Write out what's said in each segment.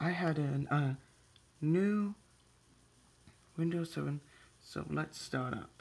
I had a uh, new Windows 7, so let's start up.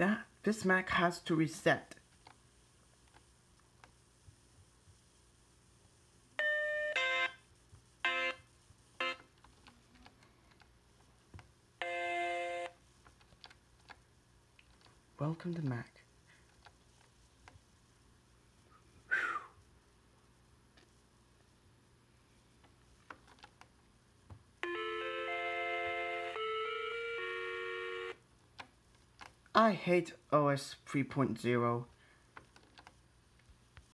That this Mac has to reset. Welcome to Mac. I hate OS 3.0.